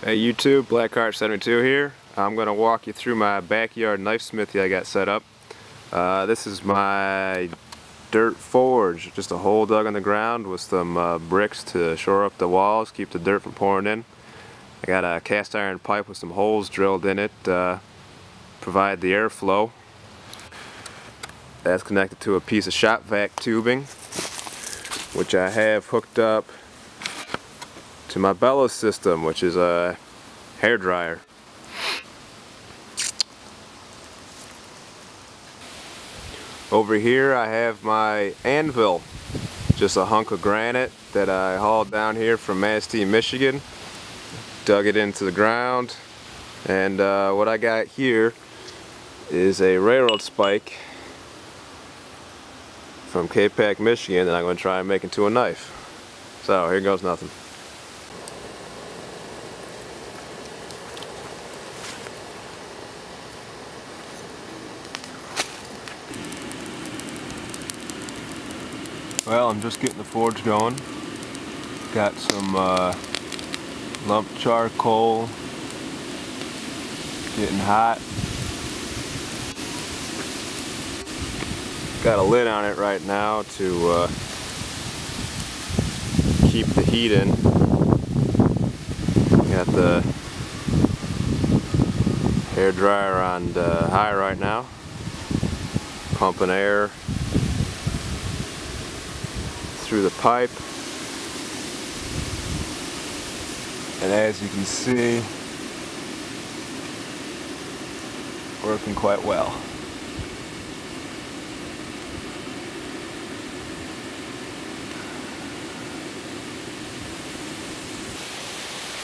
Hey YouTube, Blackheart72 here. I'm going to walk you through my backyard knife smithy I got set up. Uh, this is my dirt forge, just a hole dug in the ground with some uh, bricks to shore up the walls, keep the dirt from pouring in. I got a cast iron pipe with some holes drilled in it, uh, provide the airflow. That's connected to a piece of shop vac tubing, which I have hooked up my bellows system, which is a hair dryer. Over here I have my anvil, just a hunk of granite that I hauled down here from Manistee, Michigan. Dug it into the ground and uh, what I got here is a railroad spike from K-Pac, Michigan that I'm going to try and make into a knife. So here goes nothing. Well, I'm just getting the forge going. Got some uh, lump charcoal getting hot. Got a lid on it right now to uh, keep the heat in. Got the hair dryer on uh, high right now, pumping air through the pipe. And as you can see, working quite well.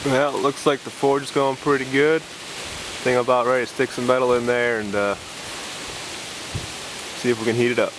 Well, it looks like the forge is going pretty good. I think I'm about ready to stick some metal in there and uh, see if we can heat it up.